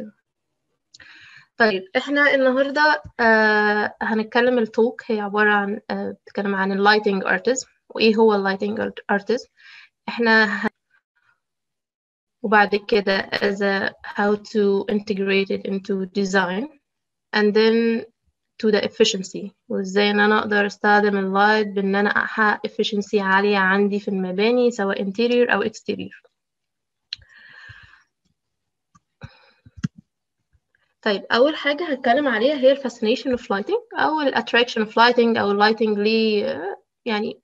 Okay طيب إحنا النهارده آه هنتكلم ال talk هي عبارة عن آه بتتكلم عن ال lighting artism وإيه هو ال lighting artism إحنا ه... وبعد كده as a how to integrate it into design. And then to the efficiency. وإزاي إن أنا أقدر أستخدم ال light بإن أنا أحقق efficiency عالية عندي في المباني سواء interior أو exterior. طيب أول حاجة هتكلم عليها هي ال fascination of lighting أو ال attraction of lighting أو ال lighting ليه يعني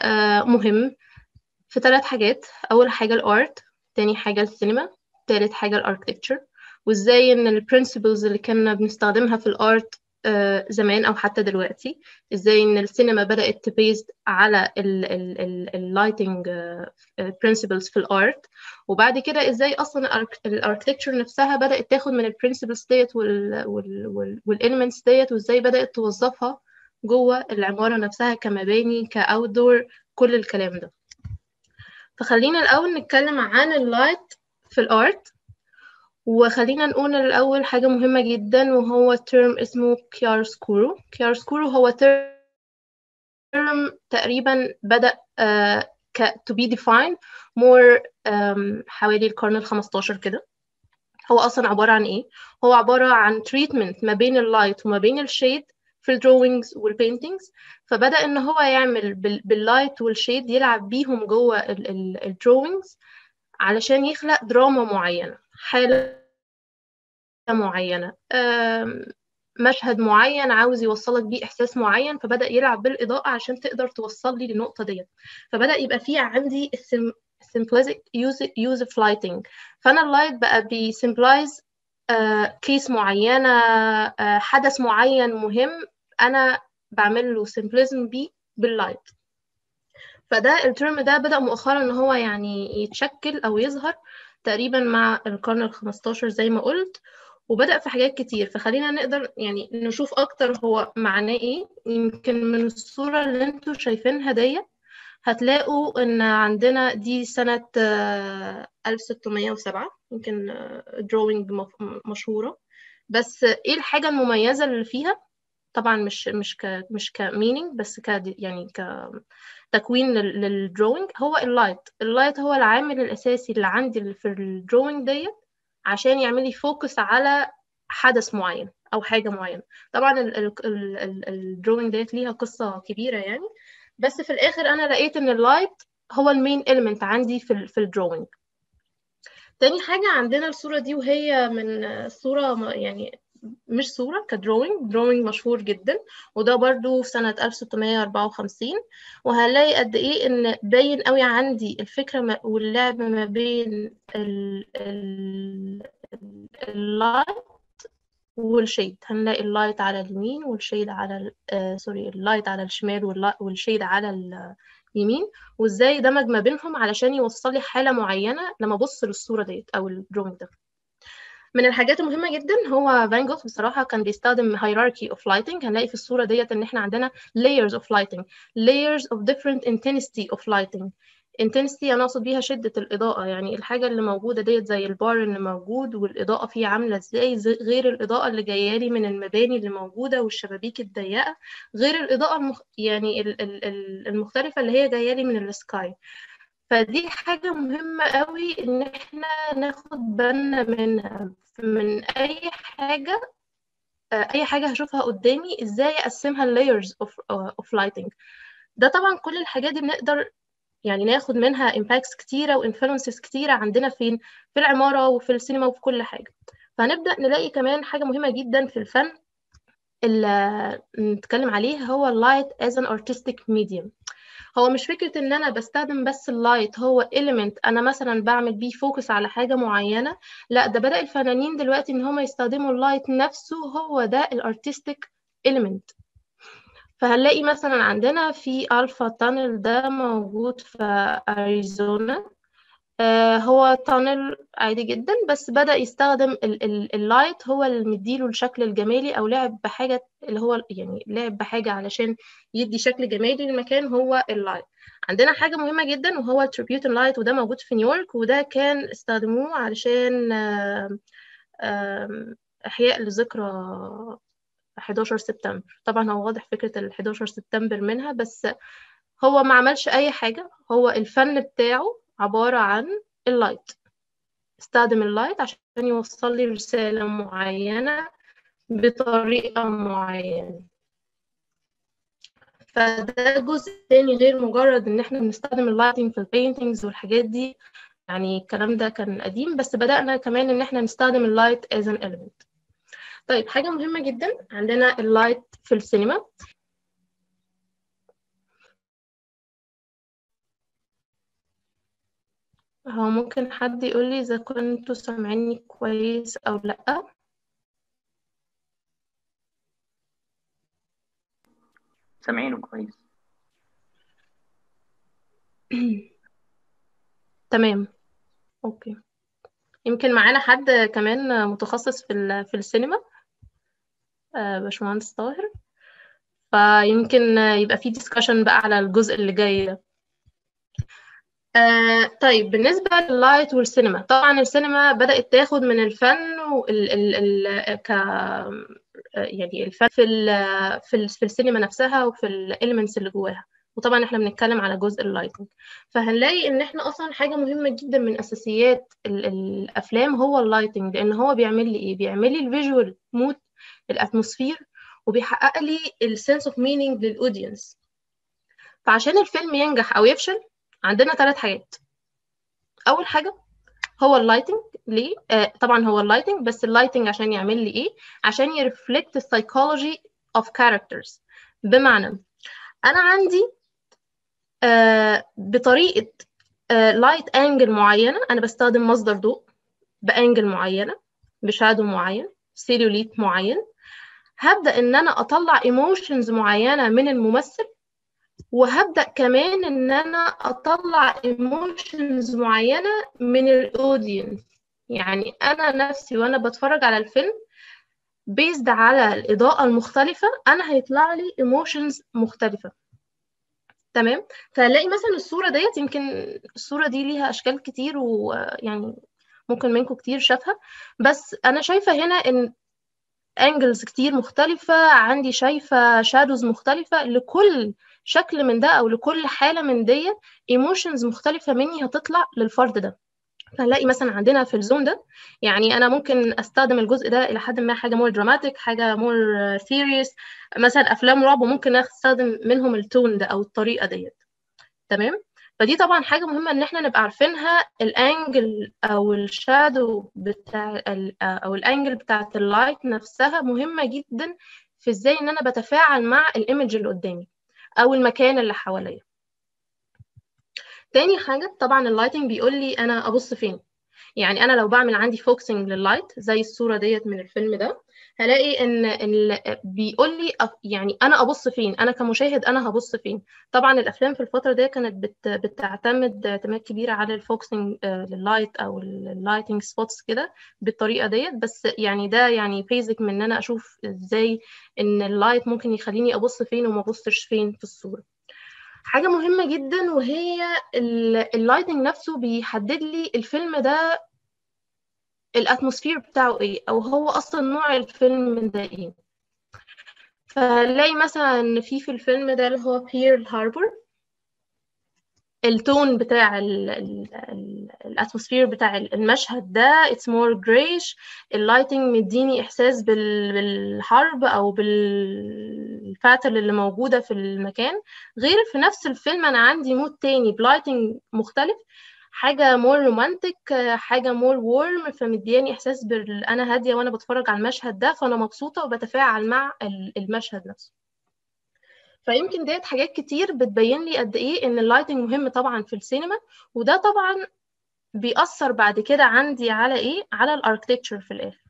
آه مهم. في ثلاث حاجات أول حاجة ال art تاني حاجة السينما تالت حاجة ال architecture وإزاي إن ال principles اللي كنا بنستخدمها في ال art زمان أو حتى دلوقتي إزاي إن السينما بدأت ت based على ال lighting principles في ال art وبعد كده إزاي أصلا ال architecture نفسها بدأت تاخد من ال principles ديت وال elements ديت وإزاي بدأت توظفها جوه العمارة نفسها كمباني ك outdoor كل الكلام ده. فخلينا الأول نتكلم عن ال light في ال art وخلينا نقول الأول حاجة مهمة جدا وهو term اسمه chiaroscuro chiaroscuro هو term تقريبا بدأ uh, ك to be defined more حوالي القرن الخمستاشر كده. هو أصلا عبارة عن إيه؟ هو عبارة عن treatment ما بين ال light وما بين ال shade في ال drawings وال paintings فبدأ إن هو يعمل بال light وال shade يلعب بيهم جوه ال drawings علشان يخلق دراما معينة. حالة معينة. مشهد معين عاوز يوصلك بيه إحساس معين فبدأ يلعب بالإضاءة عشان تقدر توصل لي للنقطة ديت. فبدأ يبقى فيه عندي symbolistic use, use of lighting. فأنا ال light بقى بي symbolize case معينة uh, حدث معين مهم أنا بعمل له symbolism بيه بال light فده ال term ده بدأ مؤخرا إن هو يعني يتشكل أو يظهر تقريبا مع القرن الخمستاشر زي ما قلت. وبدأ في حاجات كتير. فخلينا نقدر يعني نشوف أكتر هو معناه إيه. يمكن من الصورة اللي أنتوا شايفينها ديت هتلاقوا إن عندنا دي سنة 1607 يمكن drawing مشهورة. بس إيه الحاجة المميزة اللي فيها؟ طبعا مش مش ك مش ك meaning بس ك يعني كتكوين لل drawing هو ال light ال light هو العامل الأساسي اللي عندي في ال drawing ديت. عشان يعمل لي focus على حدث معين أو حاجة معينة. طبعا ال drawing ديت ليها قصة كبيرة يعني. بس في الآخر أنا لقيت إن ال light هو ال main element عندي في في ال drawing تاني حاجة عندنا الصورة دي وهي من صورة يعني مش صورة ك drawing drawing مشهور جدا وده برضو في سنة 1654 وهنلاقي قد إيه إن باين قوي عندي الفكرة واللعب ما بين ال light وال shade هنلاقي ال light على اليمين وال shade على آه sorry ال light على الشمال وال shade على اليمين. وإزاي دمج ما بينهم علشان يوصل لي حالة معينة لما أبص للصورة ديت أو ال drawing ده. من الحاجات المهمة جدا هو فان جوخ بصراحة كان بيستخدم hierarchy of lighting. هنلاقي في الصورة ديت إن إحنا عندنا layers of lighting. Layers of different intensity of lighting. Intensity أنا أقصد بيها شدة الإضاءة. يعني الحاجة اللي موجودة ديت زي البار اللي موجود والإضاءة فيه عاملة إزاي غير الإضاءة اللي جاية لي من المباني اللي موجودة والشبابيك الضيقة غير الإضاءة المخ... يعني المختلفة اللي هي جاية لي من السكاي فدي حاجة مهمة قوي إن إحنا ناخد بالنا منها من أي حاجة أي حاجة هشوفها قدامي إزاي أقسمها layers of, of lighting. ده طبعا كل الحاجات دي بنقدر يعني ناخد منها impacts كتيرة وinfluences كتيرة عندنا فين؟ في العمارة وفي السينما وفي كل حاجة. فهنبدأ نلاقي كمان حاجة مهمة جدا في الفن اللي نتكلم عليه هو light as an artistic medium. هو مش فكرة إن أنا بستخدم بس ال light هو element أنا مثلا بعمل بيه focus على حاجة معينة. لا ده بدأ الفنانين دلوقتي إن هما يستخدموا ال light نفسه هو ده ال artistic element. فهنلاقي مثلا عندنا في ألفا tunnel ده موجود في أريزونا هو tunnel عادي جدا بس بدأ يستخدم ال light هو اللي مديله الشكل الجمالي أو لعب بحاجة اللي هو يعني لعب بحاجة علشان يدي شكل جمالي للمكان هو ال light عندنا حاجة مهمة جدا وهو tribute light وده موجود في نيويورك وده كان استخدموه علشان آه إحياء لذكرى 11 سبتمبر. طبعا هو واضح فكرة ال 11 سبتمبر منها بس هو ما عملش أي حاجة هو الفن بتاعه عبارة عن ال light استخدم ال light عشان يوصل لي رسالة معينة بطريقة معينة. فده جزء تاني غير مجرد إن إحنا بنستخدم ال lighting في ال paintings والحاجات دي. يعني الكلام ده كان قديم بس بدأنا كمان إن إحنا نستخدم ال light as an element. طيب حاجة مهمة جدا. عندنا ال light في السينما. هو ممكن حد يقول لي إذا كنتوا سامعيني كويس أو لأ؟ سامعينه كويس. تمام. okay. يمكن معانا حد كمان متخصص في ال- في السينما؟ آه، باشمهندس طاهر. فيمكن يبقى في discussion بقى على الجزء اللي جاي ده. آه طيب بالنسبة لل light والسينما طبعا السينما بدأت تاخد من الفن وال ال ال ك يعني الفن في ال في, ال في السينما نفسها وفي ال elements اللي جواها. وطبعا إحنا بنتكلم على جزء ال lighting فهنلاقي إن إحنا أصلا حاجة مهمة جدا من أساسيات ال الأفلام هو ال lighting لأن هو بيعمل لي إيه؟ بيعمل لي ال visual mood ال atmosphere وبيحقق لي ال sense of meaning لل audience فعشان الفيلم ينجح أو يفشل عندنا ثلاث حاجات. أول حاجة هو ال lighting ليه؟ آه طبعا هو ال lighting بس ال lighting عشان يعمل لي إيه؟ عشان ي reflect ال psychology of characters بمعنى أنا عندي آه بطريقة light آه angle معينة. أنا بستخدم مصدر ضوء ب angle معينة ب shadow معين silhouette معين. هبدأ إن أنا أطلع emotions معينة من الممثل وهبدأ كمان إن أنا أطلع emotions معينة من ال audience يعني أنا نفسي وأنا بتفرج على الفيلم based على الإضاءة المختلفة أنا هيطلع لي emotions مختلفة. تمام؟ فهنلاقي مثلا الصورة ديت يمكن الصورة دي ليها أشكال كتير ويعني ممكن منكم كتير شافها. بس أنا شايفة هنا إن angles كتير مختلفة عندي شايفة shadows مختلفة لكل شكل من ده أو لكل حالة من ديت emotions مختلفة مني هتطلع للفرد ده. فنلاقي مثلا عندنا في ال zone ده يعني أنا ممكن أستخدم الجزء ده إلى حد ما حاجة more dramatic حاجة more serious مثلا أفلام رعب ممكن أستخدم منهم ال tone ده أو الطريقة ديت. تمام؟ فدي طبعا حاجة مهمة إن إحنا نبقى عارفينها. الانجل أو الشادو بتاع أو الانجل بتاعت اللايت نفسها مهمة جدا في إزاي إن أنا بتفاعل مع ال image اللي قدامي. أو المكان اللي حواليا. تاني حاجة طبعا ال lighting بيقول لي أنا أبص فين. يعني أنا لو بعمل عندي focusing لل light زي الصورة ديت من الفيلم ده هلاقي إن. بيقول لي يعني أنا أبص فين؟ أنا كمشاهد أنا هبص فين؟ طبعا الأفلام في الفترة دي كانت بت... بتعتمد اعتماد كبير على ال focusing لل light أو ال lighting spots كده بالطريقة ديت. بس يعني ده يعني basic من إن أنا أشوف إزاي إن ال light ممكن يخليني أبص فين وما أبصش فين في الصورة. حاجة مهمة جدا وهي ال lighting نفسه بيحدد لي الفيلم ده ال atmosphere بتاعه إيه؟ أو هو أصلا نوع الفيلم ده إيه؟ فنلاقي مثلا في في الفيلم ده اللي هو بيرل هاربور ال tone بتاع ال atmosphere بتاع المشهد ده it's more greyish ال lighting مديني إحساس بالحرب أو بال battle اللي موجودة في المكان. غير في نفس الفيلم أنا عندي mood تاني. ب lighting مختلف. حاجة more romantic حاجة more warm فمدياني إحساس بال أنا هادية وأنا بتفرج على المشهد ده فأنا مبسوطة وبتفاعل مع المشهد نفسه. فيمكن ديت حاجات كتير بتبين لي قد إيه إن ال lighting مهم طبعا في السينما وده طبعا بيأثر بعد كده عندي على إيه؟ على ال architecture في الآخر.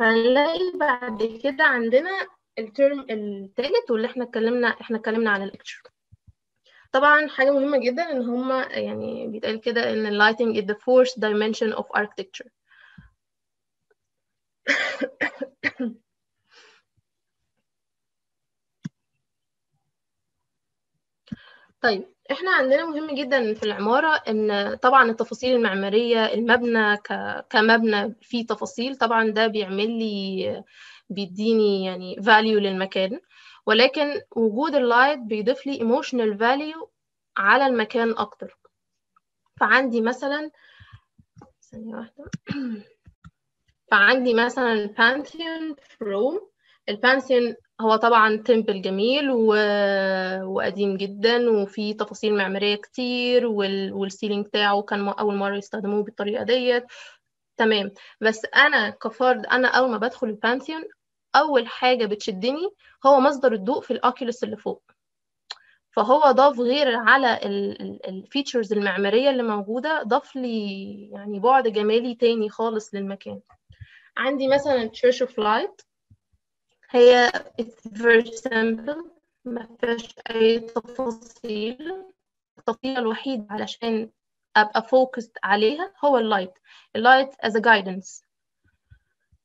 هنلاقي بعد كده عندنا ال term الثالث واللي إحنا اتكلمنا إحنا اتكلمنا على ال lecture طبعا حاجة مهمة جدا إن هما يعني بيتقال كده إن ال lighting is the fourth dimension of architecture طيب إحنا عندنا مهم جدا في العمارة إن طبعا التفاصيل المعمارية المبنى. كمبنى فيه تفاصيل طبعا ده بيعمل لي بيديني يعني value للمكان ولكن وجود ال light بيضيف لي emotional value على المكان أكتر. فعندي مثلا ثانية واحدة. فعندي مثلا البانثيون في روم البانثيون هو طبعا temple جميل و... وقديم جدا وفيه تفاصيل معمارية كتير وال... وال ceiling بتاعه كان أول مرة يستخدموه بالطريقة ديت. تمام. بس أنا كفرد أنا أول ما بدخل البانثيون أول حاجة بتشدني هو مصدر الضوء في ال oculus اللي فوق. فهو ضاف غير على ال features المعمارية اللي موجودة ضاف لي يعني بعد جمالي تاني خالص للمكان. عندي مثلا Church of Light. هي it's very simple ما فيهاش أي تفاصيل. التفصيل الوحيد علشان أبقى focused عليها هو ال light ال light as a guidance.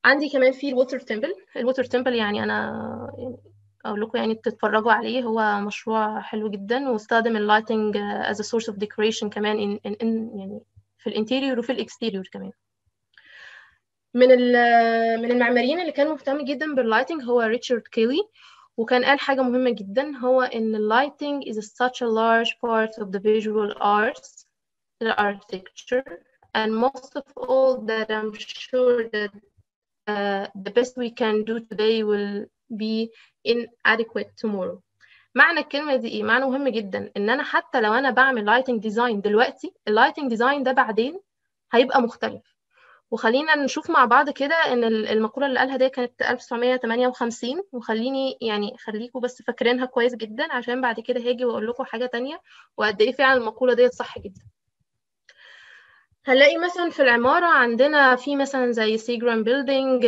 عندي كمان في الووتر تمبل الووتر تمبل يعني أنا أقول لكم يعني تتفرجوا عليه هو مشروع حلو جدا واستخدم ال lighting a source of decoration كمان in, in يعني في ال interior وفي ال exterior كمان. من من المعماريين اللي كان مهتم جدا بال lighting هو ريتشارد كيلي وكان قال حاجة مهمة جدا هو إن ال lighting is such a large part of the visual arts the architecture and most of all that I'm sure that uh, the best we can do today will be inadequate tomorrow. معنى الكلمة دي إيه؟ معنى مهم جدا إن أنا حتى لو أنا بعمل lighting design دلوقتي ال lighting design ده بعدين هيبقى مختلف. وخلينا نشوف مع بعض كده إن المقولة اللي قالها دي كانت 1958 وخليني يعني خليكم بس فاكرينها كويس جدا عشان بعد كده هاجي وأقول لكم حاجة تانية وقد إيه فعلا المقولة ديت صح جدا. هنلاقي مثلا في العمارة عندنا في مثلا زي سيجرام بيلدينج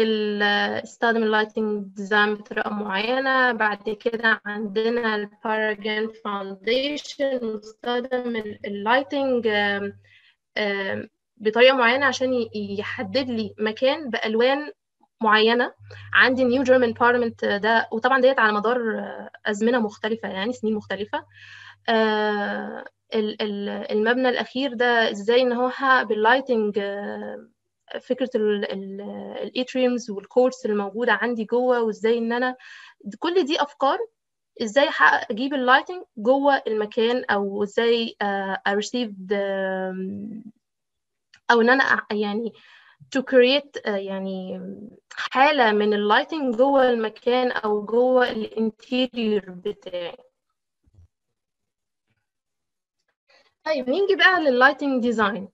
استخدم ال lighting design بطريقة معينة. بعد كده عندنا الباراجون فاونديشن استخدم اللايتنج بطريقة معينة عشان يحدد لي مكان بألوان معينة. عندي نيو جيرمان بارلمنت ده وطبعا ديت على مدار أزمنة مختلفة يعني سنين مختلفة. آه المبنى الأخير ده إزاي إن هو باللايتنج فكرة الاتريمز والكورس الموجوده عندي جوه وإزاي إن أنا كل دي أفكار إزاي أجيب ال lighting جوه المكان أو إزاي أ receive أو إن أنا يعني to create يعني حالة من ال lighting جوه المكان أو جوه ال interior بتاعي. طيب نيجي بقى لل lighting design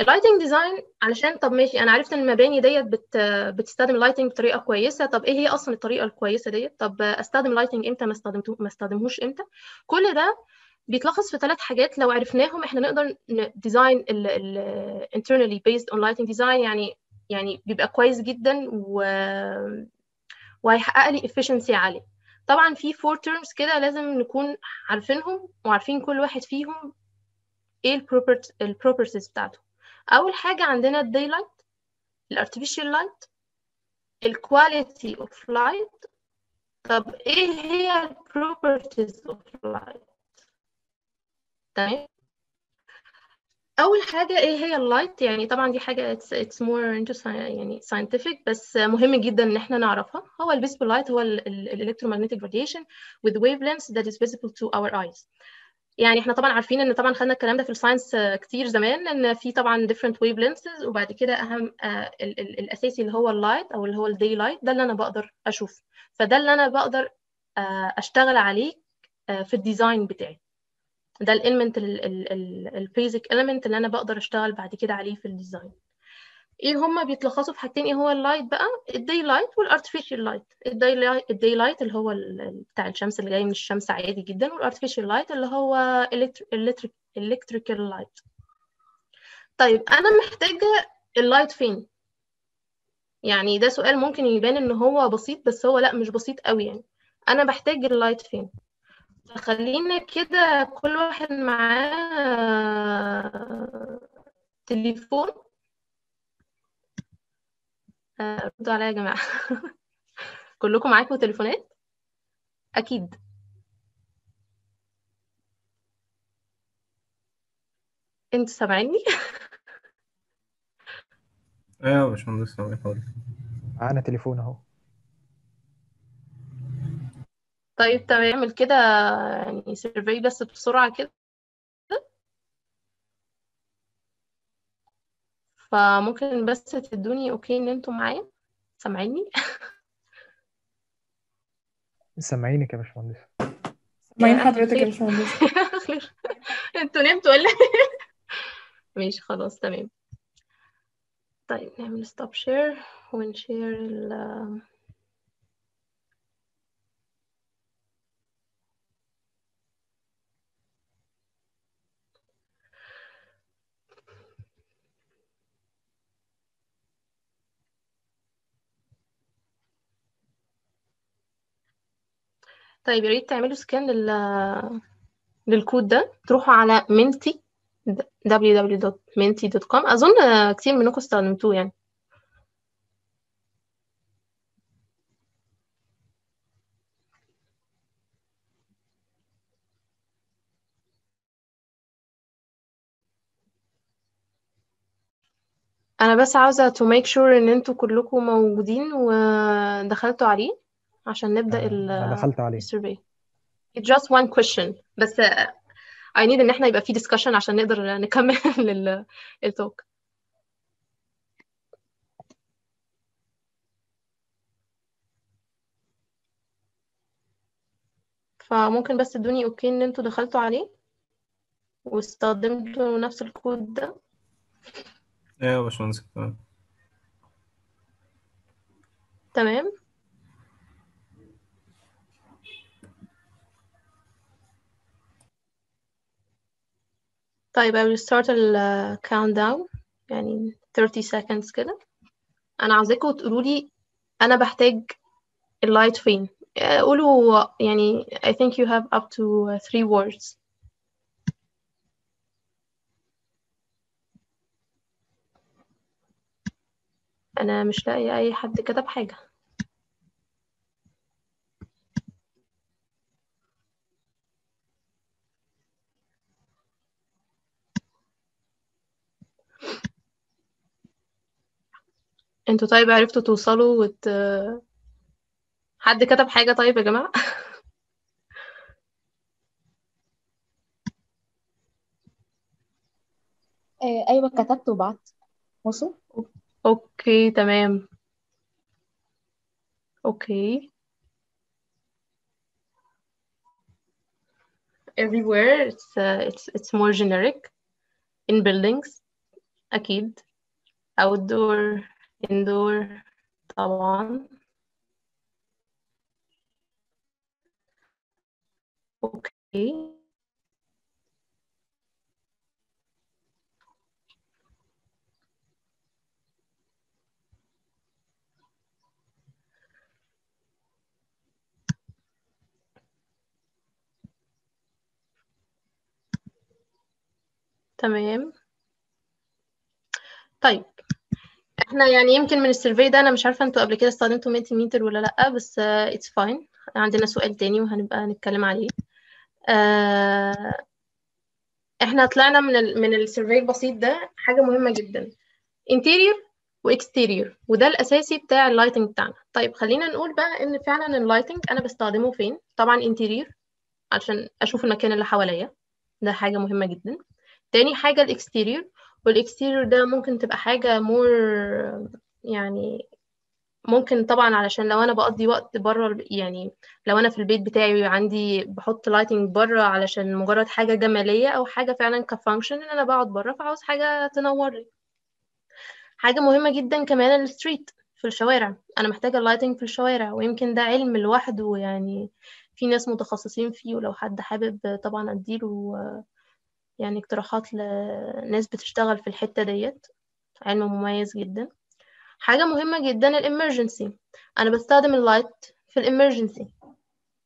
ال lighting design علشان طب ماشي أنا عرفت إن المباني ديت بت بتستخدم lighting بطريقة كويسة. طب إيه هي أصلا الطريقة الكويسة ديت؟ طب أستخدم lighting إمتى ما استخدمته ما استخدمهوش إمتى؟ كل ده بيتلخص في ثلاث حاجات. لو عرفناهم إحنا نقدر design ال internally based on lighting design يعني يعني بيبقى كويس جدا و وهيحقق لي efficiency عالية طبعا في four terms كده لازم نكون عارفينهم وعارفين كل واحد فيهم إيه ال property ال properties بتاعته اول حاجة عندنا ال daylight ال artificial light ال quality of light طب إيه هي ال properties of light تمام اول حاجة إيه هي اللايت يعني طبعا دي حاجة it's, it's more into يعني scientific بس مهم جدا ان إحنا نعرفها هو ال visible light هو ال electromagnetic radiation with wavelengths that is visible to our eyes يعني إحنا طبعا عارفين إن طبعا خدنا الكلام ده في ال science كتير زمان إن في طبعا different wavelengths وبعد كده أهم آه ال ال الأساسي اللي هو ال light أو اللي هو ال daylight ده اللي أنا بقدر اشوفه فده اللي أنا بقدر آه أشتغل عليه آه في ال design بتاعي. ده ال element ال basic element اللي أنا بقدر أشتغل بعد كده عليه في ال design إيه هما بيتلخصوا في حاجتين؟ إيه هو ال light بقى؟ ال daylight وال artificial light ال daylight ال daylight اللي هو بتاع الشمس اللي جاي من الشمس عادي جدا وال artificial light اللي هو electrical light طيب أنا محتاجة ال light فين؟ يعني ده سؤال ممكن يبان إن هو بسيط بس هو لأ مش بسيط قوي يعني. أنا بحتاج ال light فين؟ فخلينا كده كل واحد معاه تليفون. ردوا عليا يا جماعة. كلكم معاكم تليفونات؟ أكيد. أنت سامعني أيوه يا باشمهندس سامعين حضرتك. معانا تليفون أهو. طيب تمام. اعمل كده يعني سيرفي بس بسرعة كده. فممكن بس تدوني okay إن أنتوا معايا؟ سامعيني؟ سامعينك يا باشمهندس. سامعين حضرتك يا باشمهندس. أنتوا نمتوا ولا ماشي خلاص تمام. طيب نعمل stop share ون share ال طيب يا ريت تعملوا سكان لل للكود ده. تروحوا على منتي www.minty.com أظن كتير منكم استخدمتوه يعني. أنا بس عاوزة to make sure إن أنتوا كلكم موجودين ودخلتوا عليه. عشان نبدأ ال أنا دخلت عليه. ال survey. It's just one question بس I need إن إحنا يبقى في discussion عشان نقدر نكمل ال- ال talk فممكن بس تدوني okay إن أنتوا دخلتوا عليه؟ واستخدمتوا نفس الكود ده؟ أيوه يا باشمهندس تمام. طيب I will start ال countdown. يعني 30 seconds كده. أنا عاوزاكم تقولوا لي أنا بحتاج اللايت فين. آه، قولوا يعني I think you have up to three words. أنا مش لاقي أي حد كتب حاجة. أنتوا طيب عرفتوا توصلوا وت... حد كتب حاجة طيب يا جماعة؟ آه، أيوه كتبت وبعت. وصل؟ أوكي تمام. أوكي. Everywhere it's uh, it's it's more generic. In buildings أكيد. Outdoor. Indoor طبعا okay تمام طيب إحنا يعني يمكن من ال survey ده أنا مش عارفة أنتوا قبل كده استخدمتوا ميتر ولا لأ بس it's fine عندنا سؤال تاني وهنبقى نتكلم عليه. آه، إحنا طلعنا من ال من ال survey البسيط ده حاجة مهمة جدا. interior و exterior وده الأساسي بتاع ال lighting بتاعنا. طيب خلينا نقول بقى إن فعلا ال lighting أنا بستخدمه فين؟ طبعا interior عشان أشوف المكان اللي حواليا. ده حاجة مهمة جدا. تاني حاجة ال exterior وال exterior ده ممكن تبقى حاجة more يعني ممكن طبعا علشان لو أنا بقضي وقت بره يعني لو أنا في البيت بتاعي عندي بحط lighting بره علشان مجرد حاجة جمالية أو حاجة فعلا ك function إن أنا بقعد بره فعاوز حاجة تنور لي. حاجة مهمة جدا كمان ال street في الشوارع. أنا محتاجة ال lighting في الشوارع ويمكن ده علم لوحده يعني في ناس متخصصين فيه ولو حد حابب طبعا أديله يعني اقتراحات لناس بتشتغل في الحتة ديت. علم مميز جدا. حاجة مهمة جدا ال emergency. أنا بستخدم ال light في ال emergency.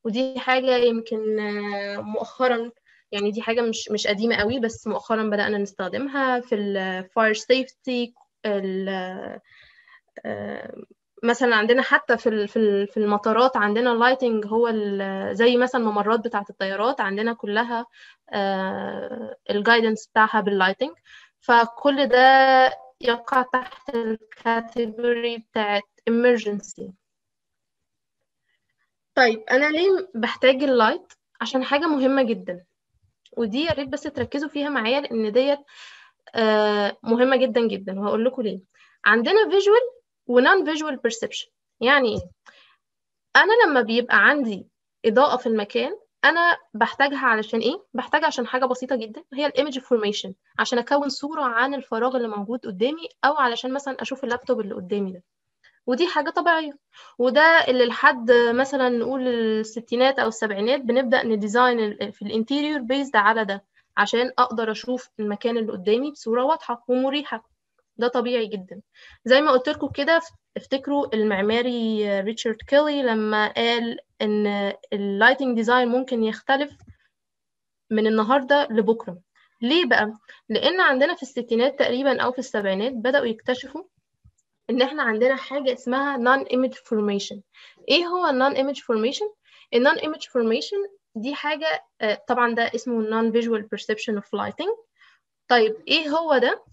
ودي حاجة يمكن مؤخرا يعني دي حاجة مش مش قديمة قوي بس مؤخرا بدأنا نستخدمها في ال fire safety مثلا عندنا حتى في في ال- في المطارات عندنا ال lighting هو زي مثلا الممرات بتاعة الطيارات عندنا كلها ال guidance بتاعها بال lighting فكل ده يقع تحت ال category بتاعت emergency. طيب أنا ليه بحتاج ال light عشان حاجة مهمة جدا. ودي يا ريت بس تركزوا فيها معايا لأن ديت آه، مهمة جدا جدا. وهقول لكم ليه. عندنا visual و non visual perception. يعني إيه أنا لما بيبقى عندي إضاءة في المكان أنا بحتاجها علشان إيه؟ بحتاجها عشان حاجة بسيطة جدا هي ال image formation عشان أكون صورة عن الفراغ اللي موجود قدامي أو علشان مثلا أشوف اللابتوب اللي قدامي ده. ودي حاجة طبيعية. وده اللي لحد مثلا نقول الستينات أو السبعينات بنبدأ ن design في ال interior based على ده عشان أقدر أشوف المكان اللي قدامي بصورة واضحة ومريحة. ده طبيعي جدا. زي ما قلت لكم كده افتكروا المعماري ريتشارد كيلي لما قال إن ال lighting design ممكن يختلف من النهاردة لبكرة. ليه بقى؟ لأن عندنا في الستينات تقريبا أو في السبعينات بدأوا يكتشفوا إن إحنا عندنا حاجة اسمها non image formation. إيه هو non image formation ال non image formation دي حاجة آه، طبعا ده اسمه non visual perception of lighting. طيب إيه هو ده؟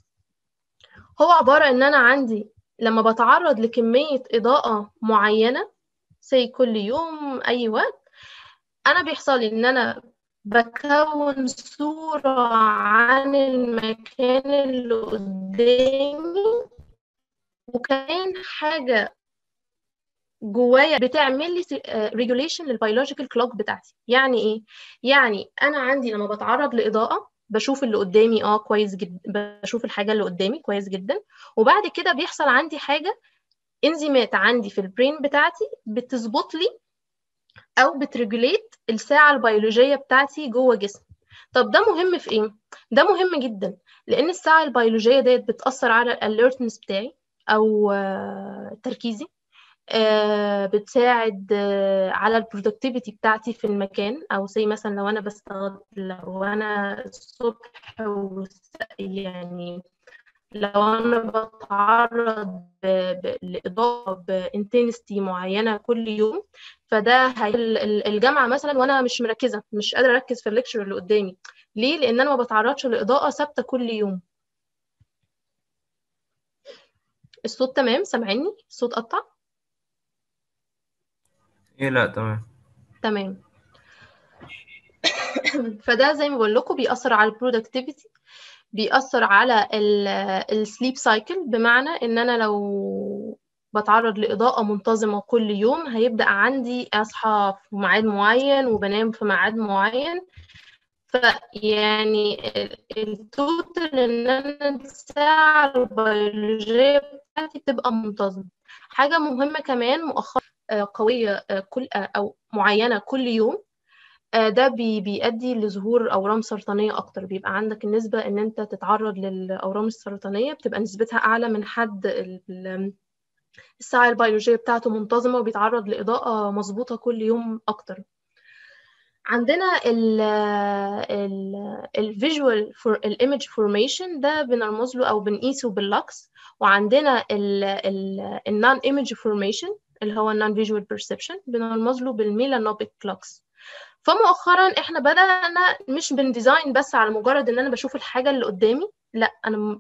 هو عبارة إن أنا عندي لما بتعرض لكمية إضاءة معينة زي كل يوم أي وقت أنا بيحصل إن أنا بكون صورة عن المكان اللي قدامي وكمان حاجة جوايا بتعمل لي regulation لل biological clock بتاعتي. يعني إيه؟ يعني أنا عندي لما بتعرض لإضاءة بشوف اللي قدامي آه كويس جدا بشوف الحاجة اللي قدامي كويس جدا. وبعد كده بيحصل عندي حاجة انزيمات عندي في ال brain بتاعتي بتظبط لي أو بت regulate الساعة البيولوجية بتاعتي جوه جسمي. طب ده مهم في إيه؟ ده مهم جدا لأن الساعة البيولوجية ديت بتأثر على ال alertness بتاعي أو آه، تركيزي. بتساعد آه، على ال productivity بتاعتي في المكان أو زي مثلا لو أنا بشتغل لو أنا الصبح يعني لو أنا بتعرض لإضاءة ب intensity معينة كل يوم فده هي ال- ال- الجامعة مثلا وأنا مش مركزة مش قادرة أركز في ال lecture اللي قدامي. ليه؟ لأن أنا ما بتعرضش لإضاءة ثابتة كل يوم. الصوت تمام؟ سامعيني؟ الصوت قطع؟ إيه لا تمام. تمام. فده زي ما بقول لكم بيأثر على ال productivity بيأثر على ال sleep cycle بمعنى إن أنا لو بتعرض لإضاءة منتظمة كل يوم هيبدأ عندي أصحى في ميعاد معين وبنام في ميعاد معين. فيعني ال total ان أنا الساعة البيولوجية بتاعتي بتبقى منتظمة. حاجة مهمة كمان مؤخرا قوية آه، كل آه، أو معينة كل يوم آه، ده بي بيؤدي لظهور أورام سرطانية أكتر. بيبقى عندك النسبة إن أنت تتعرض للأورام السرطانية بتبقى نسبتها أعلى من حد ال- ال- الساعة البيولوجية بتاعته منتظمة وبيتعرض لإضاءة مظبوطة كل يوم أكتر. عندنا ال ال ال visual for ال image formation ده بنرمز له أو بنقيسه باللكس. وعندنا ال non-image formation اللي هو ال non-visual perception بنرمز له بال melanopic lux فمؤخرا إحنا بدأنا مش بن design بس على مجرد إن أنا بشوف الحاجة اللي قدامي لأ أنا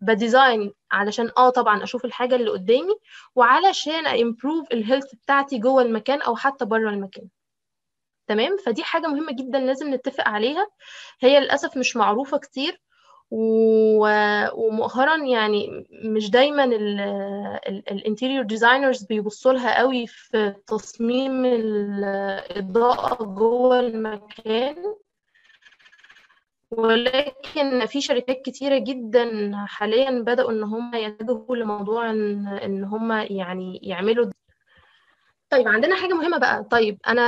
ب design علشان آه طبعا أشوف الحاجة اللي قدامي وعلشان improve ال health بتاعتي جوه المكان أو حتى بره المكان. تمام؟ فدي حاجة مهمة جدا لازم نتفق عليها. هي للأسف مش معروفة كتير. ومؤخرا يعني مش دايما ال interior designers بيبصوا لها قوي في تصميم الإضاءة جوه المكان. ولكن في شركات كتيرة جدا حاليا بدأوا إن هم يتجهوا لموضوع ان هم يعني يعملوا طيب عندنا حاجة مهمة بقى. طيب أنا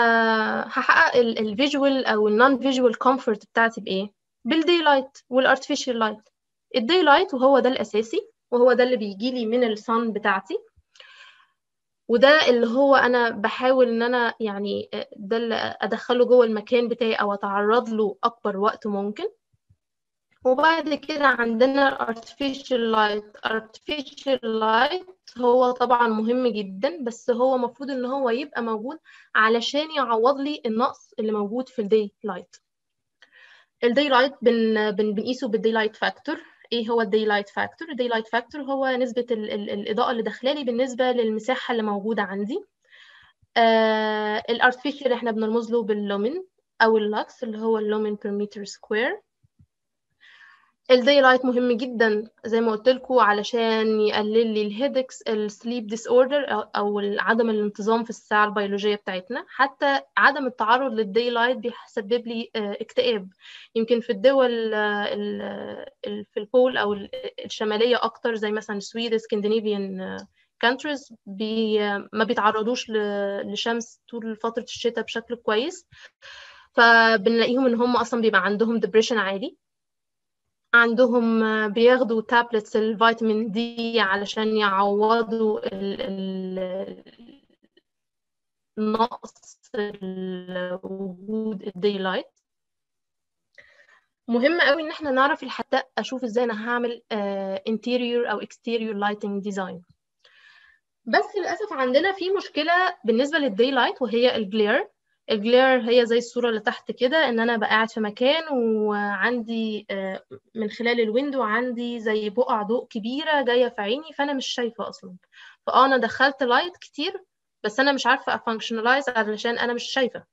هحقق ال visual أو ال non-visual comfort بتاعتي بإيه؟ بال daylight وال artificial light ال daylight وهو ده الأساسي وهو ده اللي بيجي لي من ال sun بتاعتي. وده اللي هو أنا بحاول إن أنا يعني ده اللي أدخله جوه المكان بتاعي أو أتعرض له أكبر وقت ممكن. وبعد كده عندنا artificial light. artificial light هو طبعا مهم جدا بس هو المفروض إن هو يبقى موجود علشان يعوض لي النقص اللي موجود في ال daylight ال daylight بن بن بنقيسه بال daylight factor. إيه هو ال daylight factor؟ ال daylight factor هو نسبة ال ال الإضاءة اللي داخلالي بالنسبة للمساحة اللي موجودة عندي. آه ال artificial إحنا بنرمز له بال lumen أو اللكس اللي هو ال lumen per meter square ال daylight مهم جدا زي ما قلت لكم علشان يقلل لي ال headaches ال sleep disorder أو عدم الانتظام في الساعة البيولوجية بتاعتنا. حتى عدم التعرض لل daylight بيسبب لي اكتئاب. يمكن في الدول في ال pole أو الشمالية أكتر زي مثلا السويد Scandinavian countries بي ما بيتعرضوش لشمس طول فترة الشتاء بشكل كويس. فبنلاقيهم إن هم أصلا بيبقى عندهم depression عالي عندهم بياخدوا tablets ال vitamin D علشان يعوضوا نقص وجود ال daylight مهم قوي إن إحنا نعرف حتى أشوف إزاي أنا هعمل interior أو exterior lighting design. بس للأسف عندنا في مشكلة بالنسبة لل daylight وهي ال glare. ال glare هي زي الصورة اللي تحت كده إن أنا بقى قاعد في مكان وعندي من خلال ال window عندي زي بقع ضوء كبيرة جاية في عيني فأنا مش شايفة أصلا. فأه أنا دخلت light كتير بس أنا مش عارفة أ functionalize علشان أنا مش شايفة.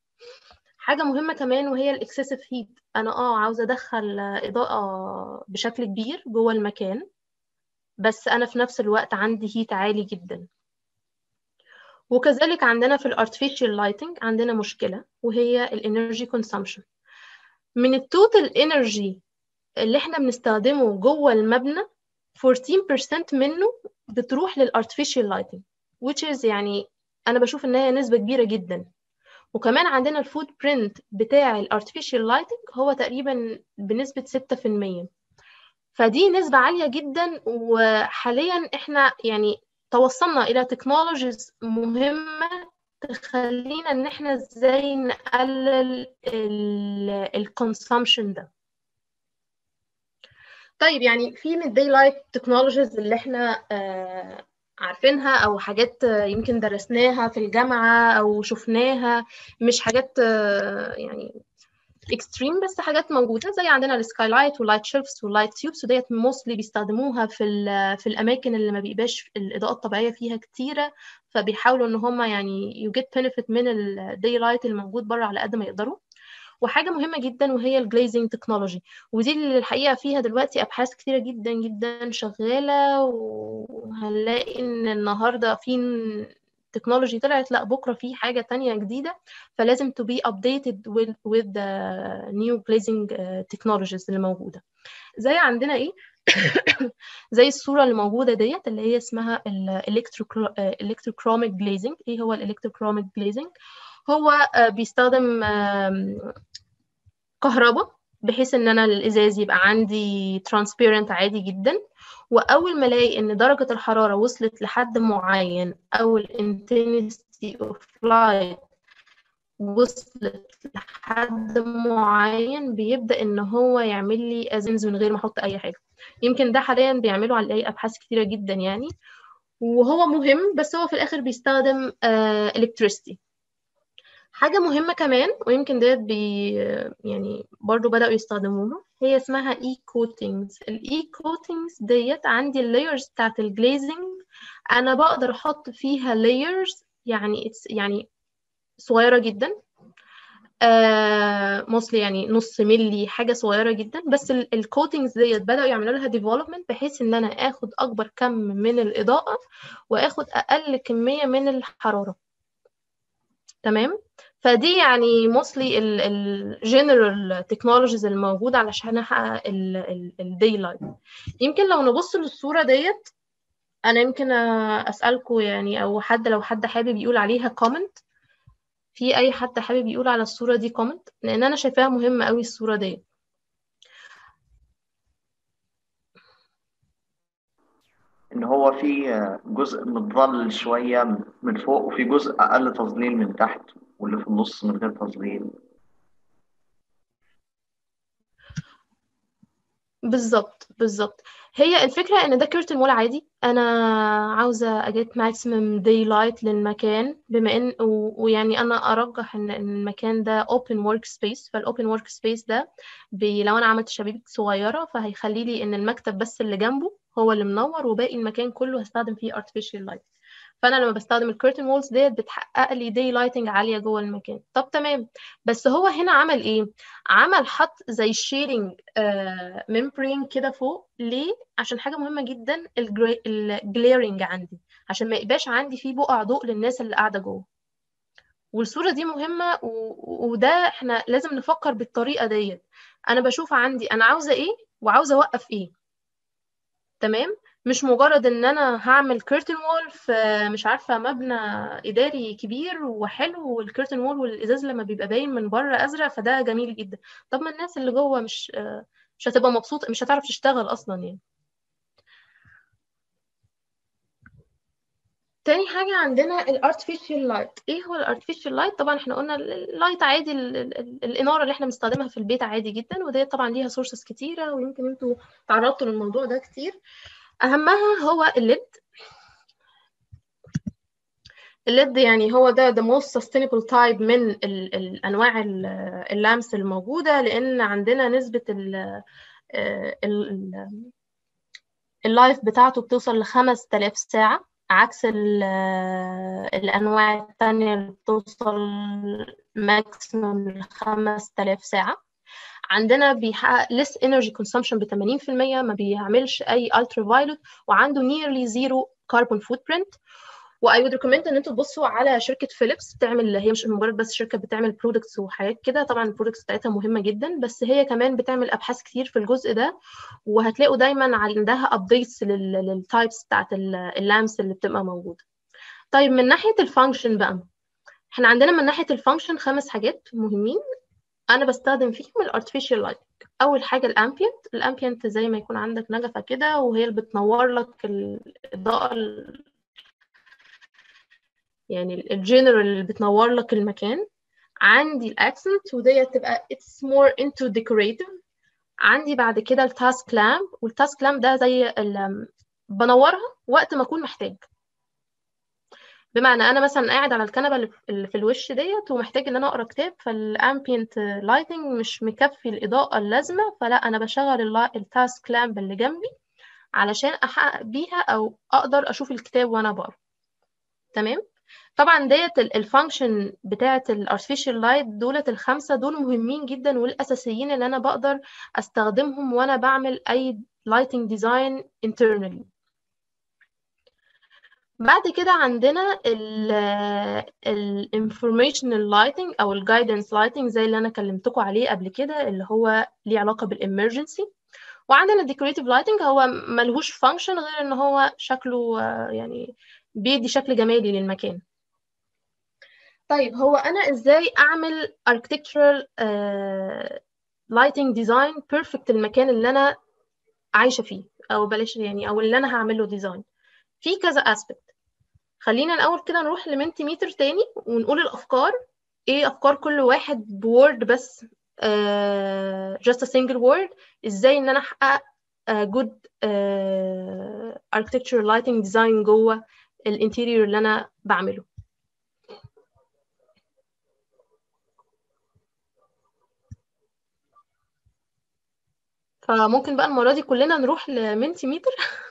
حاجة مهمة كمان وهي ال excessive heat أنا أه عاوزة أدخل إضاءة بشكل كبير جوه المكان بس أنا في نفس الوقت عندي heat عالي جدا. وكذلك عندنا في ال artificial lighting عندنا مشكلة وهي ال energy consumption من ال total energy اللي إحنا بنستخدمه جوه المبنى 14% منه بتروح لل artificial lighting which is يعني أنا بشوف إن هي نسبة كبيرة جدا. وكمان عندنا ال footprint بتاع ال artificial lighting هو تقريبا بنسبة 6% فدي نسبة عالية جدا وحاليا إحنا يعني توصلنا إلى technologies مهمة تخلينا إن إحنا إزاي نقلل ال consumption ده. طيب يعني في من ال daylight technologies اللي إحنا آه عارفينها أو حاجات يمكن درسناها في الجامعة أو شفناها مش حاجات آه يعني extreme بس حاجات موجودة زي عندنا ال skylight وال light shelves وال light tubes وديت mostly بيستخدموها في في الأماكن اللي ما بيبقاش الإضاءة الطبيعية فيها كتيرة. فبيحاولوا إن هم يعني you get benefit من ال daylight الموجود بره على قد ما يقدروا. وحاجة مهمة جدا وهي ال glazing technology ودي اللي الحقيقة فيها دلوقتي أبحاث كتيرة جدا جدا شغالة وهنلاقي إن النهارده في technology طلعت لا بكرة في حاجة تانية جديدة فلازم be updated with, with the new glazing technologies اللي موجودة. زي عندنا إيه؟ زي الصورة اللي موجودة ديت اللي هي اسمها electrochromic glazing. إيه هو electrochromic glazing هو بيستخدم كهرباء بحيث إن أنا الإزاز يبقى عندي transparent عادي جدا. وأول ما ألاقي إن درجة الحرارة وصلت لحد معين أو ال intensity of light وصلت لحد معين بيبدأ إن هو يعمل لي ازنز من غير ما أحط أي حاجة. يمكن ده حاليا بيعملوا عليه أبحاث كتيرة جدا يعني. وهو مهم بس هو في الآخر بيستخدم electricity حاجة مهمة كمان ويمكن ديت بي يعني برضو بدأوا يستخدموها هي اسمها e-coatings ال e-coatings ديت عندي ال layers بتاعت ال glazing أنا بقدر أحط فيها layers يعني يعني صغيرة جدا آه موصلي يعني نص ملي حاجة صغيرة جدا. بس ال coatings ديت بدأوا يعملوا لها development بحيث إن أنا آخد أكبر كم من الإضاءة وآخد أقل كمية من الحرارة. تمام؟ فدي يعني موصلي ال general technologies الموجودة علشان احقق ال daylight يمكن لو نبص للصورة ديت أنا يمكن اسألكم يعني أو حد لو حد حابب يقول عليها comment في أي حد حابب يقول على الصورة دي comment لأن أنا شايفاها مهمة قوي الصورة ديت. إن هو في جزء متظلل شوية من فوق وفي جزء أقل تظليل من تحت. واللي في النص من غير تظليل. بالظبط بالظبط. هي الفكرة إن ده curtain wall عادي. أنا عاوزة اجيت maximum daylight للمكان بما إن ويعني أنا أرجح إن المكان ده open work space. فال open work space ده لو أنا عملت شبابيك صغيرة فهيخلي لي إن المكتب بس اللي جنبه هو اللي منور وباقي المكان كله هستخدم فيه artificial light. فأنا لما بستخدم ال curtain walls ديت بتحقق لي daylighting عالية جوه المكان. طب تمام. بس هو هنا عمل إيه؟ عمل حط زي shading membrane كده فوق. ليه؟ عشان حاجة مهمة جدا ال glaring عندي. عشان ما يبقاش عندي فيه بقع ضوء للناس اللي قاعدة جوه. والصورة دي مهمة و... وده إحنا لازم نفكر بالطريقة ديت. أنا بشوف عندي أنا عاوزة إيه؟ وعاوزة أوقف إيه؟ تمام. مش مجرد إن أنا هعمل curtain wall في مش عارفة مبنى إداري كبير وحلو وال curtain wall والإزاز لما بيبقى باين من بره أزرق فده جميل جدا. طب ما الناس اللي جوه مش مش هتبقى مبسوطه مش هتعرف تشتغل أصلا يعني. تاني حاجة عندنا ال artificial light إيه هو ال artificial light طبعا إحنا قلنا ال light عادي ال- ال- ال- الإنارة اللي إحنا بنستخدمها في البيت عادي جدا ودي طبعا ليها sources كتيرة ويمكن أنتوا تعرضتوا للموضوع ده كتير. أهمها هو ال LED. ال LED يعني هو ده the most sustainable type من ال ال أنواع ال- ال lamps الموجودة لأن عندنا نسبة ال ال life بتاعته بتوصل لخمس تلاف ساعة عكس ال- الأنواع التانية اللي بتوصل maximum لخمس تلاف ساعة. عندنا بيحقق less energy consumption ب 80% ما بيعملش أي ultraviolet وعنده nearly zero carbon footprint. و I would recommend إن أنتوا تبصوا على شركة فيليبس بتعمل هي مش مجرد بس شركة بتعمل products وحاجات كده طبعا ال products بتاعتها مهمة جدا بس هي كمان بتعمل أبحاث كتير في الجزء ده وهتلاقوا دايما عندها updates لل types بتاعت ال lamps اللي بتبقى موجودة. طيب من ناحية ال function بقى إحنا عندنا من ناحية ال function خمس حاجات مهمين. أنا بستخدم فيهم ال artificial light أول حاجة ال ambient ال ambient زي ما يكون عندك نجفة كده وهي اللي بتنور لك الإضاءة ال- يعني الجنرال اللي بتنور لك المكان. عندي ال accent وديت تبقى it's more into decorative. عندي بعد كده ال task lamp وال task lamp ده زي بنورها وقت ما أكون محتاج. بمعنى أنا مثلا قاعد على الكنبة اللي في- الوش ديت ومحتاج إن أنا أقرأ كتاب فال ambient lighting مش مكفي الإضاءة اللازمة فلا أنا بشغل ال task lamp اللي جنبي علشان أحقق بيها أو أقدر أشوف الكتاب وأنا بقرأ. تمام؟ طبعا ديت ال function بتاعة ال artificial light دولت الخمسة دول مهمين جدا والأساسيين اللي أنا بقدر أستخدمهم وأنا بعمل أي lighting design internally. بعد كده عندنا ال informational lighting أو ال guidance lighting زي اللي أنا كلمتكم عليه قبل كده اللي هو ليه علاقة بال emergency. وعندنا decorative lighting هو ملهوش function غير إن هو شكله آه، يعني بيدي شكل جمالي للمكان. طيب هو أنا إزاي أعمل architectural آه، lighting design perfect المكان اللي أنا عايشة فيه أو بلاش يعني أو اللي أنا هعمله design في كذا aspect. خلينا الأول كده نروح ل Mentimeter تاني ونقول الأفكار. إيه أفكار كل واحد ب word بس؟ uh, just a single word. إزاي إن أنا أحقق uh, good uh, architecture lighting design جوه ال interior اللي أنا بعمله. فممكن بقى المرة دي كلنا نروح لمنتي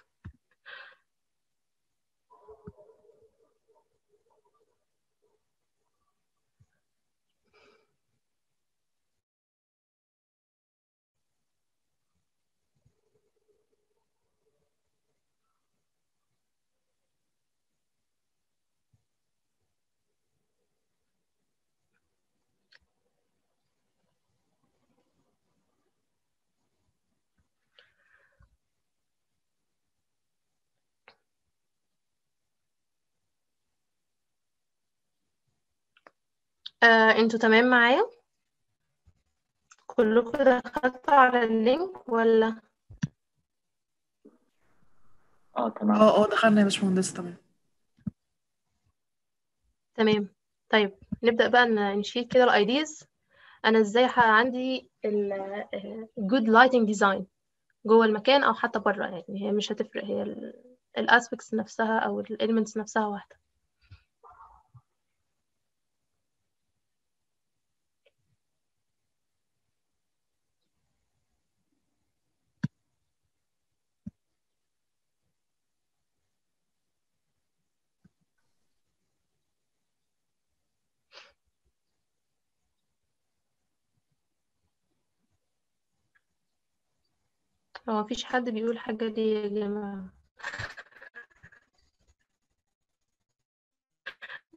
آه، أنتوا تمام معايا؟ كلكم دخلتوا على ال link ولا؟ آه تمام. آه آه دخلنا يا باشمهندس تمام. تمام. طيب نبدأ بقى نشيل كده ال ideas أنا إزاي عندي ال good lighting design جوه المكان أو حتى بره يعني هي مش هتفرق هي ال aspects نفسها أو ال elements نفسها واحدة. هو مفيش حد بيقول حاجة دي يا جماعة؟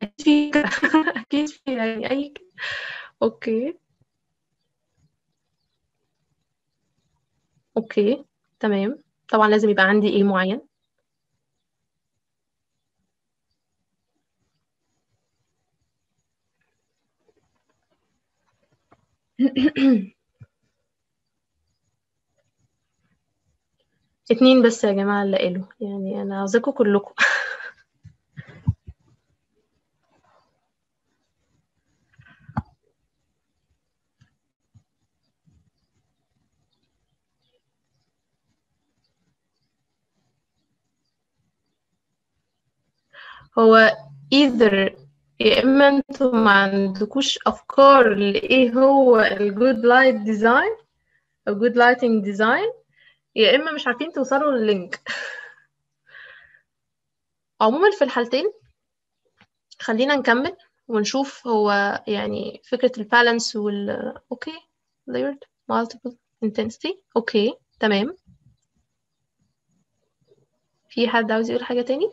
أكيد في أكيد في يعني أي okay. okay تمام. طبعا لازم يبقى عندي إيه معين؟ اتنين بس يا جماعة اللي قالوا. يعني أنا عاوزاكم كلكم. هو either يا إما أنتوا ما عندكوش أفكار لإيه هو ال good light design أو good lighting design يا إما مش عارفين توصلوا لل link عموما في الحالتين خلينا نكمل ونشوف هو يعني فكرة ال balance وال okay layered multiple intensity okay تمام. في حد عاوز يقول حاجة تاني؟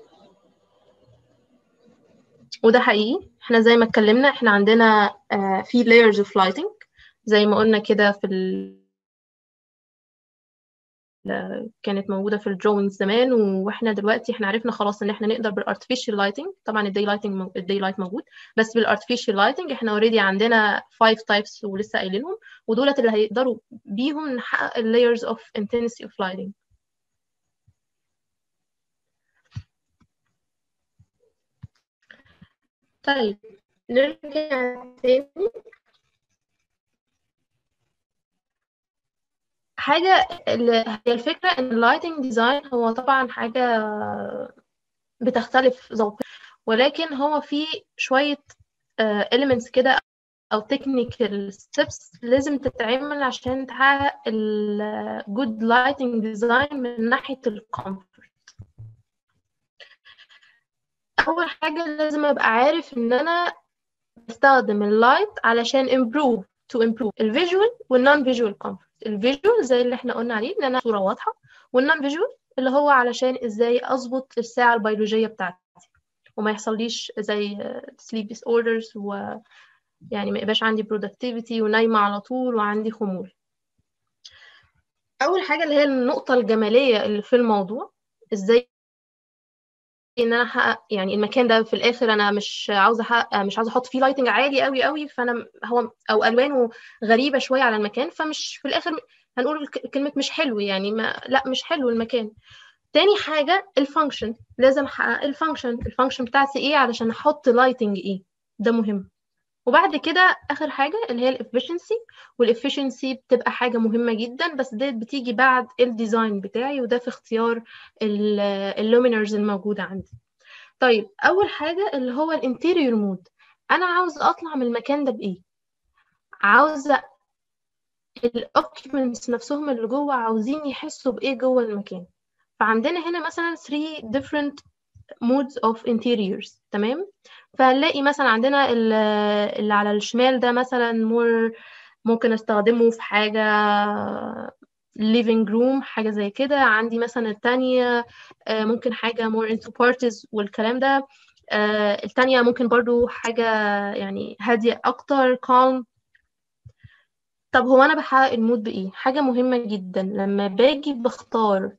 وده حقيقي. إحنا زي ما اتكلمنا إحنا عندنا آه في layers of lighting. زي ما قلنا كده في ال كانت موجودة في ال drawing زمان وإحنا دلوقتي إحنا عرفنا خلاص إن إحنا نقدر بال artificial lighting طبعا ال day lighting ال daylight موجود بس بال artificial lighting إحنا already عندنا 5 types ولسه قايلينهم ودولت اللي هيقدروا بيهم نحقق ال layers of intensity of lighting طيب نرجع تاني. حاجة هي الفكرة إن ال lighting design هو طبعا حاجة بتختلف ذوقيا ولكن هو فيه شوية elements كده أو technical steps لازم تتعمل عشان تحقق ال good design من ناحية ال comfort أول حاجة لازم أبقى عارف إن أنا بستخدم ال light علشان improve to improve ال visual وال non visual comfort. ال visual زي اللي إحنا قلنا عليه ان أنا صورة واضحة. وال non visual اللي هو علشان إزاي أظبط الساعة البيولوجية بتاعتي. وما يحصليش زي sleep disorders ويعني ما يبقاش عندي productivity ونايمة على طول وعندي خمول. أول حاجة اللي هي النقطة الجمالية اللي في الموضوع إزاي إن أنا احقق يعني المكان ده في الآخر أنا مش عاوزة احقق مش عاوزة أحط فيه لايتنج عالي قوي قوي فأنا هو أو ألوانه غريبة شوية على المكان فمش في الآخر هنقول كلمة مش حلو يعني ما لأ مش حلو المكان. تاني حاجة ال function لازم أحقق ال function ال function بتاعتي إيه؟ علشان أحط lighting إيه؟ ده مهم. وبعد كده آخر حاجة اللي هي ال efficiency وال efficiency بتبقى حاجة مهمة جدا بس ديت بتيجي بعد ال design بتاعي وده في اختيار ال luminaires الموجودة عندي. طيب أول حاجة اللي هو ال interior mood أنا عاوز أطلع من المكان ده بإيه؟ عاوزه ال occupants نفسهم اللي جوه عاوزين يحسوا بإيه جوه المكان. فعندنا هنا مثلا 3 different moods of interiors تمام؟ فهنلاقي مثلا عندنا اللي على الشمال ده مثلا more ممكن أستخدمه في حاجة living room حاجة زي كده. عندي مثلا التانية ممكن حاجة more into parties والكلام ده. التانية ممكن برضو حاجة يعني هادية أكتر calm. طب هو أنا بحقق المود بإيه؟ حاجة مهمة جدا. لما باجي بختار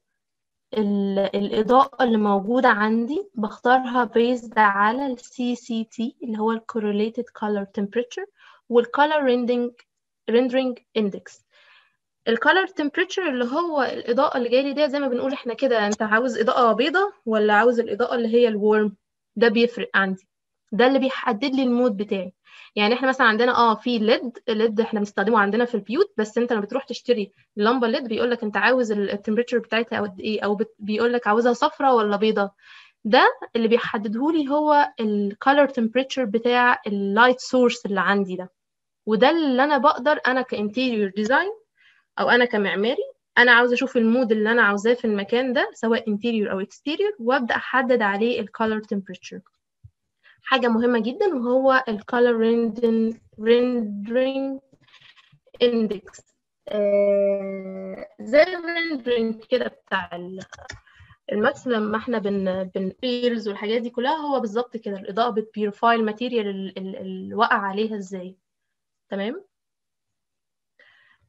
الإضاءة اللي موجودة عندي بختارها based على ال CCT اللي هو ال Correlated Color Temperature وال Color Rendering, Rendering Index. ال Color Temperature اللي هو الإضاءة اللي جايلي دي زي ما بنقول إحنا كده أنت عاوز إضاءة بيضة ولا عاوز الإضاءة اللي هي الورم ده بيفرق عندي. ده اللي بيحدد لي ال mood بتاعي. يعني إحنا مثلا عندنا آه في LED ال LED إحنا بنستخدمه عندنا في البيوت بس انت لما بتروح تشتري لمبة LED بيقول لك انت عاوز ال temperature بتاعتها قد إيه أو بيقول لك عاوزها صفراء ولا بيضة. ده اللي بيحدده لي هو ال color temperature بتاع ال light source اللي عندي ده. وده اللي أنا بقدر أنا ك interior design أو أنا كمعماري أنا عاوزه أشوف ال mood اللي أنا عاوزاه في المكان ده سواء interior أو exterior وأبدأ أحدد عليه ال color temperature حاجة مهمة جدا وهو ال color rendering index. آه زي ال rendering كده بتاع الماكس لما إحنا بن بن بيرز والحاجات دي كلها هو بالظبط كده الإضاءة بت purify ال material اللي وقع عليها إزاي. تمام؟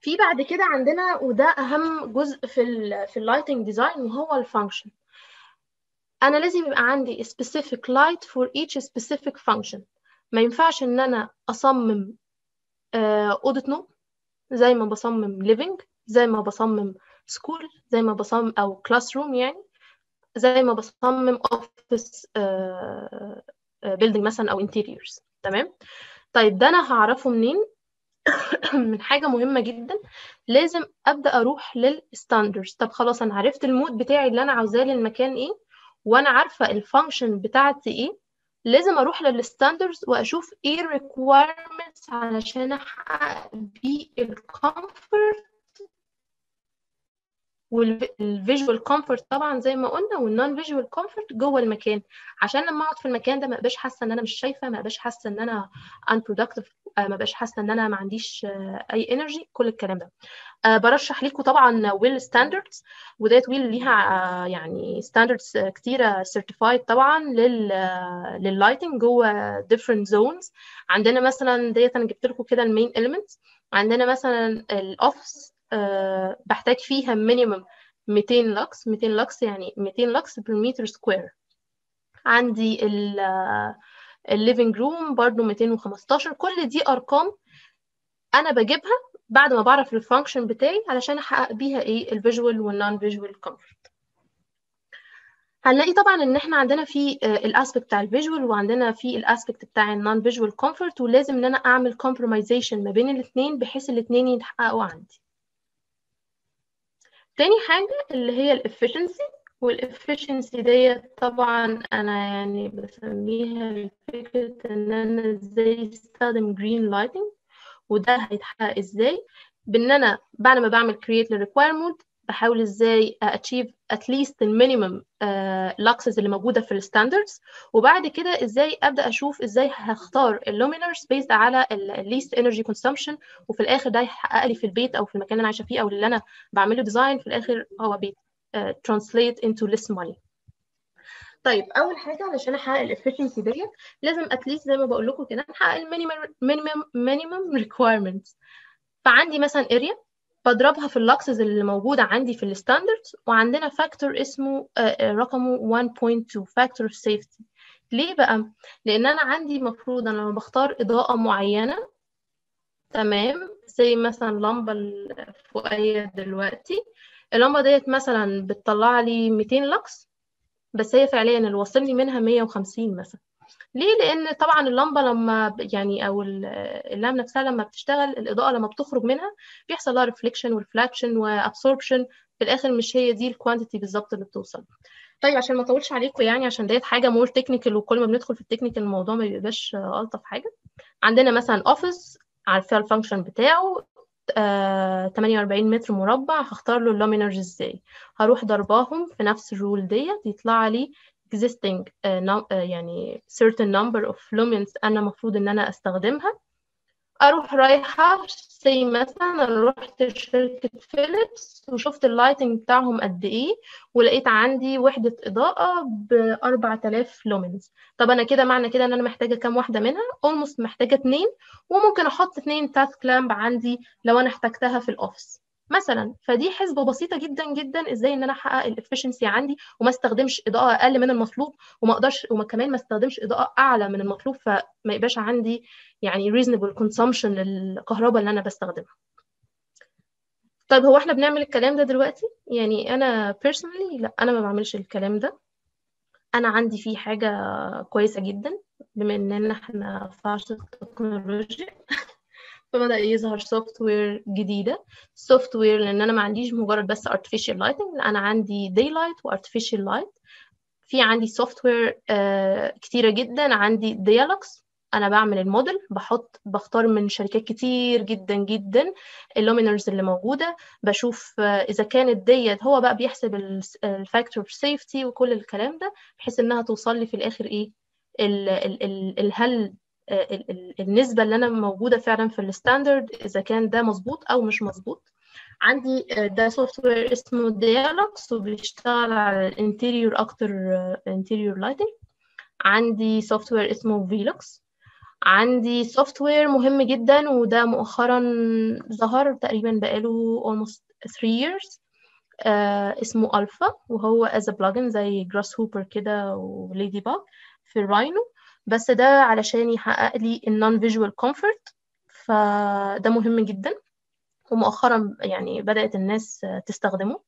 في بعد كده عندنا وده أهم جزء في ال في ال lighting design وهو ال function أنا لازم يبقى عندي specific light for each specific function. ما ينفعش إن أنا أصمم أوضة نوم زي ما بصمم living زي ما بصمم school زي ما بصمم أو room يعني زي ما بصمم office building مثلا أو interiors. تمام؟ طيب ده أنا هعرفه منين؟ من حاجة مهمة جدا. لازم أبدأ أروح لل standards طب خلاص أنا عرفت ال mood بتاعي اللي أنا عاوزاه للمكان إيه؟ وأنا عارفة ال function بتاعتي إيه لازم أروح لل standards وأشوف إيه requirements علشان أحقق بيه ال comfort وال visual comfort طبعا زي ما قلنا وال non visual comfort جوه المكان. عشان لما أقعد في المكان ده ما أبقاش حاسة إن أنا مش شايفة ما أبقاش حاسة إن أنا unproductive ما بقاش حاسة إن أنا ما عنديش أي energy كل الكلام ده. أه برشح لكم طبعا WELL standards وديت WELL ليها يعني standards كتيرة certified طبعا لل لل lighting جوه different zones. عندنا مثلا ديت أنا جبت لكم كده ال main elements. عندنا مثلا ال office بحتاج فيها minimum 200 لكس 200 لكس يعني 200 lux per meter square عندي ال ال living room برضو 215 كل دي أرقام أنا بجيبها بعد ما بعرف ال function بتاعي علشان أحقق بيها إيه؟ ال visual وال non-visual comfort هنلاقي طبعا إن إحنا عندنا في ال aspect بتاع ال visual وعندنا في ال aspect بتاع ال non-visual comfort ولازم إن أنا أعمل compromisation ما بين الاثنين بحيث الاثنين يتحققوا عندي. تاني حاجة اللي هي ال efficiency وال efficiency ديت طبعا أنا يعني بسميها فكرة إن أنا إزاي أستخدم green lighting وده هيتحقق إزاي؟ بإن أنا بعد ما بعمل create لل requirement بحاول إزاي at least ال minimum luxes اللي موجودة في ال standards وبعد كده إزاي أبدأ أشوف إزاي هختار ال luminaires based على ال least energy consumption وفي الآخر ده هيحقق لي في البيت أو في المكان اللي أنا عايشة فيه أو اللي أنا بعمله design في الآخر هو بيت translate into less money. طيب أول حاجة علشان أحقق ال efficiency ديت لازم at least زي ما بقول لكم كده نحقق ال minimum minimum minimum requirements فعندي مثلا area بضربها في ال luxes اللي موجودة عندي في ال standards وعندنا factor اسمه uh, رقمه 1.2 factor of safety ليه بقى؟ لأن أنا عندي المفروض أنا لما بختار إضاءة معينة تمام زي مثلا لمبة الفوقية دلوقتي اللمبة ديت مثلا بتطلع لي 200 لكس بس هي فعليا اللي وصل لي منها 150 مثلا. ليه؟ لأن طبعا اللمبة لما يعني أو ال lamp نفسها لما بتشتغل الإضاءة لما بتخرج منها بيحصل لها reflection و refraction و absorption في الآخر مش هي دي ال quantity بالظبط اللي بتوصل. طيب عشان ما أطولش عليكم يعني عشان ديت حاجة more technical وكل ما بندخل في ال technical الموضوع ما بيبقاش ألطف حاجة. عندنا مثلا office عارفه ال function بتاعه آه 48 متر مربع هختار له ال luminaires إزاي؟ هروح ضرباهم في نفس ال rule ديت يطلع لي existing uh, num uh, يعني certain number of lumens أنا المفروض إن أنا أستخدمها. أروح رايحة زي مثلا رحت شركة فيليبس وشفت ال lighting بتاعهم قد إيه ولقيت عندي وحدة إضاءة ب 4000 lumens طب أنا كده معنى كده إن أنا محتاجة كام واحدة منها؟ almost محتاجة اتنين وممكن أحط اتنين task lamp عندي لو أنا احتجتها في ال office مثلا فدي حسبة بسيطة جدا جدا إزاي إن أنا أحقق ال efficiency عندي وما استخدمش إضاءة أقل من المطلوب وما أقدرش وما كمان ما استخدمش إضاءة أعلى من المطلوب فما يبقاش عندي يعني reasonable consumption للكهرباء اللي أنا بستخدمها. طيب هو إحنا بنعمل الكلام ده دلوقتي؟ يعني أنا personally لا أنا ما بعملش الكلام ده. أنا عندي فيه حاجة كويسة جدا بما إننا إحنا في عصر فبدأ يظهر software جديدة. software لأن أنا ما عنديش مجرد بس artificial lighting أنا عندي daylight و artificial light. في عندي software كتيرة جدا. عندي DIALux أنا بعمل الموديل بحط بختار من شركات كتير جدا جدا ال luminaires اللي موجودة. بشوف آه، إذا كانت ديت هو بقى بيحسب ال factor safety وكل الكلام ده بحيث إنها توصل لي في الآخر إيه؟ ال ال ال ال هل آه، ال- ال- النسبة اللي أنا موجودة فعلا في ال standard إذا كان ده مظبوط أو مش مظبوط. عندي آه، ده software اسمه DIALux وبيشتغل على ال interior أكتر interior lighting عندي software اسمه VELUX عندي software مهم جدا وده مؤخرا ظهر تقريبا بقاله almost 3 years. آه اسمه ALFA وهو a plugin زي Grasshopper كده و Ladybug في ال Rhino بس ده علشان يحقق لي ال non-visual comfort فده مهم جدا. ومؤخرا يعني بدأت الناس تستخدمه.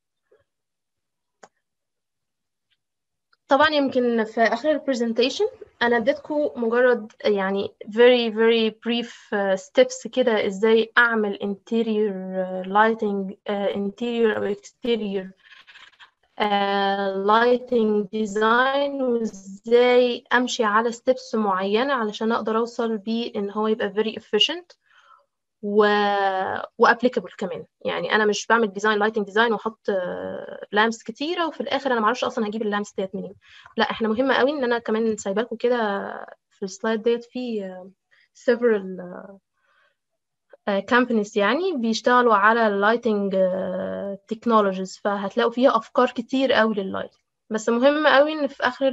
طبعا يمكن في آخر ال presentation أنا اديتكم مجرد يعني very very brief steps كده إزاي أعمل interior lighting interior أو exterior uh, lighting design وإزاي أمشي على steps معينة علشان أقدر أوصل بيه إن هو يبقى very efficient و و applicable كمان. يعني أنا مش بعمل design lighting design وأحط lamps كتيرة وفي الآخر أنا معرفش أصلا هجيب ال lamps ديت منين. لا إحنا مهم قوي إن أنا كمان سايبه لكم كده في ال slide ديت في آه، several companies يعني بيشتغلوا على ال lighting technologies فهتلاقوا فيها أفكار كتير قوي لل lighting بس مهم قوي إن في آخر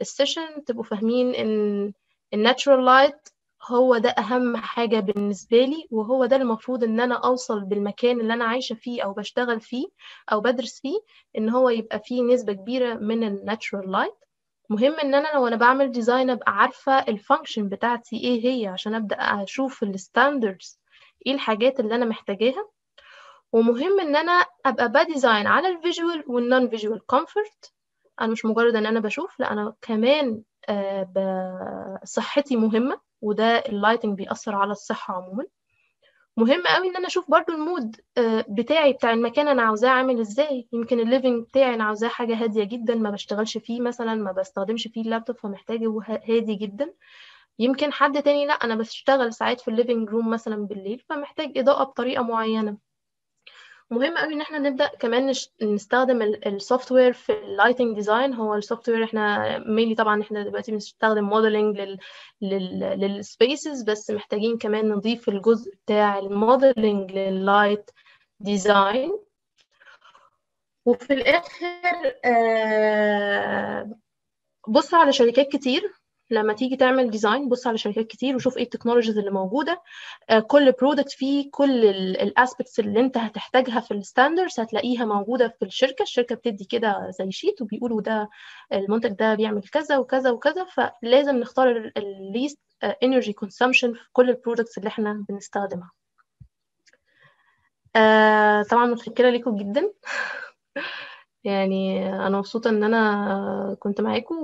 ال session تبقوا فاهمين إن ال natural light هو ده أهم حاجة بالنسبة لي وهو ده المفروض إن أنا أوصل بالمكان اللي أنا عايشة فيه أو بشتغل فيه أو بدرس فيه إن هو يبقى فيه نسبة كبيرة من ال natural light مهم إن أنا وأنا بعمل design أبقى عارفة ال function بتاعتي إيه هي عشان أبدأ أشوف ال standards إيه الحاجات اللي أنا محتاجاها. ومهم ان أنا ابقى ب design على ال visual وال non-visual comfort أنا مش مجرد ان أنا بشوف لا أنا كمان آه، صحتي مهمة وده ال lighting بيأثر على الصحة عموما. مهم قوي ان أنا أشوف برضو ال mood آه، بتاعي بتاع المكان أنا عاوزاه عامل إزاي. يمكن ال living بتاعي أنا عاوزاه حاجة هادية جدا ما بشتغلش فيه مثلا ما بستخدمش فيه اللابتوب فمحتاجه هادي جدا. يمكن حد تاني لا أنا بشتغل ساعات في ال living room مثلا بالليل فمحتاج إضاءة بطريقة معينة. مهم قوي إن إحنا نبدأ كمان نستخدم ال software في ال lighting design هو ال software إحنا mainly طبعا إحنا دلوقتي بنستخدم modeling لل لل لل spaces بس محتاجين كمان نضيف الجزء بتاع ال modeling لل light design وفي الآخر آه، بص على شركات كتير. لما تيجي تعمل design بص على شركات كتير وشوف إيه ال technologies اللي موجودة. آه، كل product فيه كل ال aspects اللي انت هتحتاجها في ال standards هتلاقيها موجودة في الشركة. الشركة بتدي كده زي sheet وبيقولوا ده المنتج ده بيعمل كذا وكذا وكذا. فلازم نختار ال least energy consumption في كل ال products اللي إحنا بنستخدمها. آه، طبعا متشكرة ليكم جدا. يعني أنا مبسوطة إن أنا كنت معاكم.